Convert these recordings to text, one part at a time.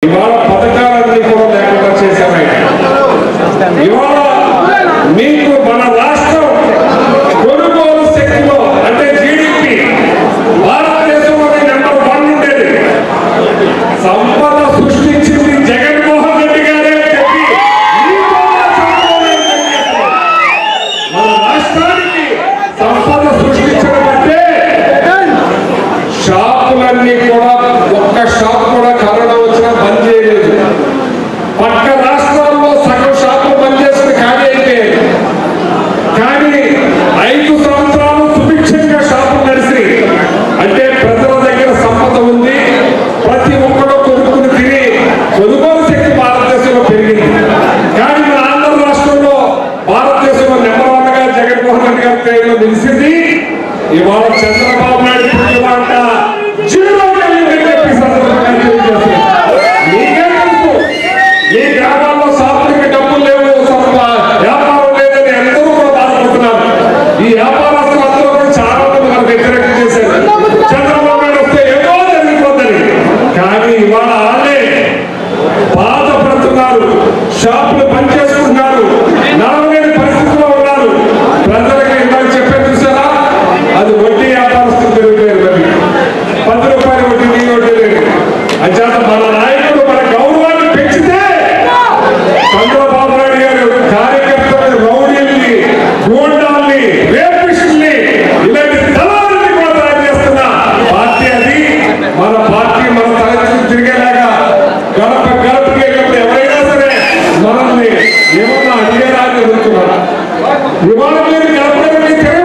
你们。షాపులు పనిచేస్తూ ಯೋಚನೆ ವಿಮಾನ ಮೇಲೆ ಕಳಪೆ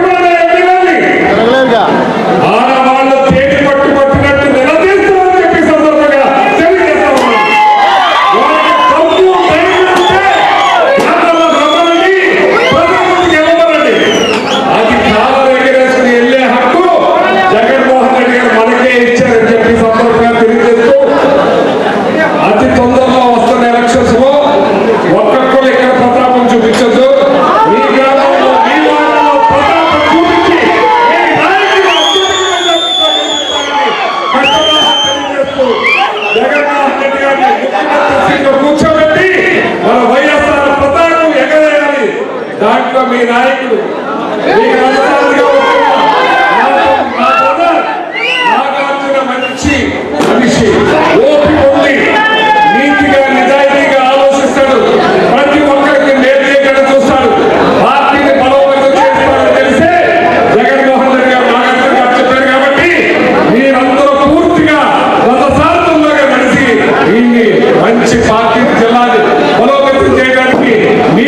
మీ నాయకుడు. మంచి నీతిగా నిజాయితీగా ఆలోచిస్తాడు. ప్రతి ఒక్కరికి మేలు చేయడం చూస్తాడు. పార్టీని బలోపేతం చేస్తాడని తెలిసే జగన్మోహన్ రెడ్డి గారు నాగార్జున చెప్పారు కాబట్టి మీరందరూ పూర్తిగా రథసార్థంలోగా కలిసి దీన్ని మంచి పార్టీ జిల్లాని బలోపేతం చేయడానికి మీ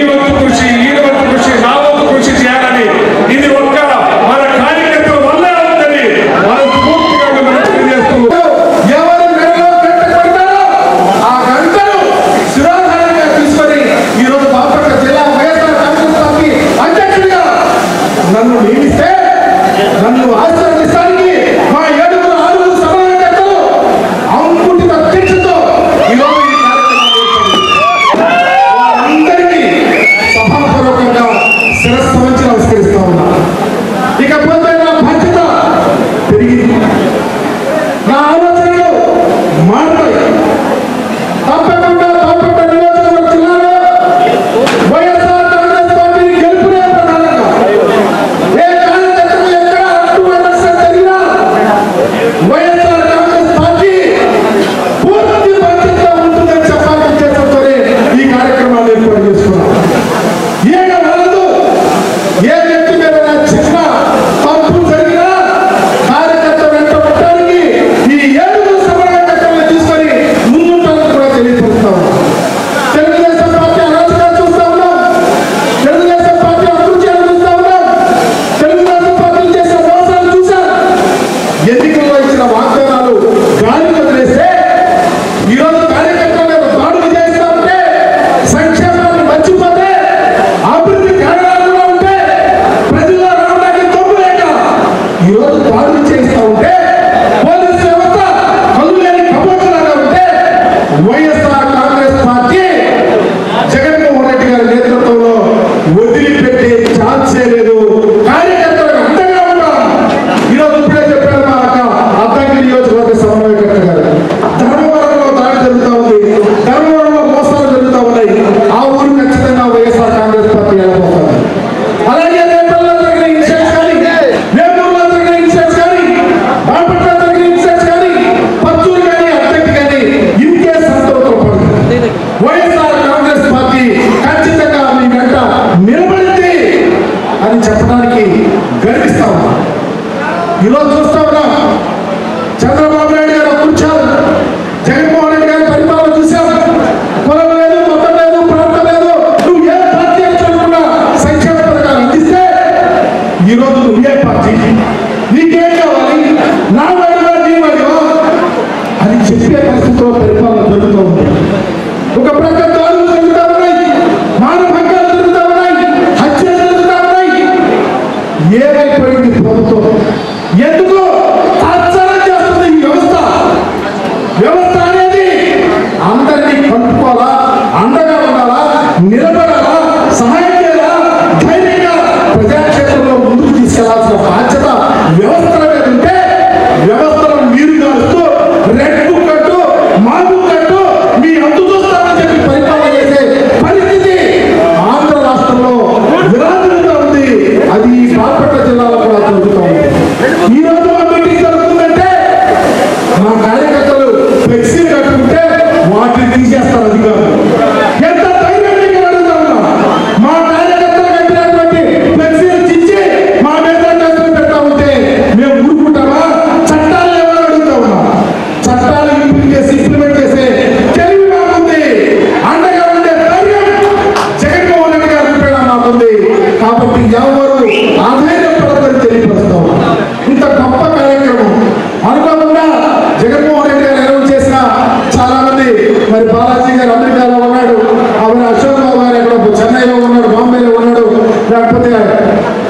లేకపోతే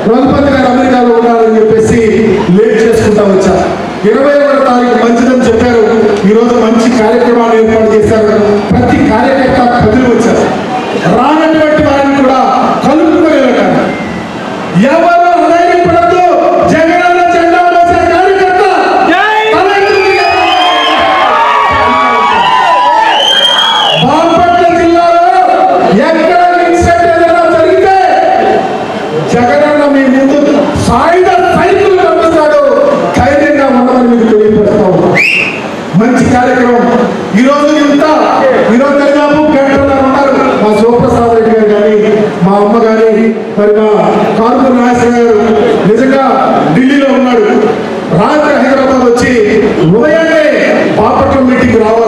రఘుపతి గారు అమెరికాలో ఉన్నారని చెప్పేసి లేట్ చేసుకుంటా వచ్చా. ఇరవై ఒకటో తారీఖు మంచిదని చెప్పారు. ఈరోజు మంచి కార్యక్రమాలు ఏర్పాటు చేశారు. ప్రతి కార్యక్రమం అమ్మ కానీ మరి మా కారుమూరు నాగేశ్వర గారు నిజంగా ఢిల్లీలో ఉన్నాడు. రాత్రి హైదరాబాద్ వచ్చి ఉదయాన్నే బాపట్ల మీటింగ్ రావాలి.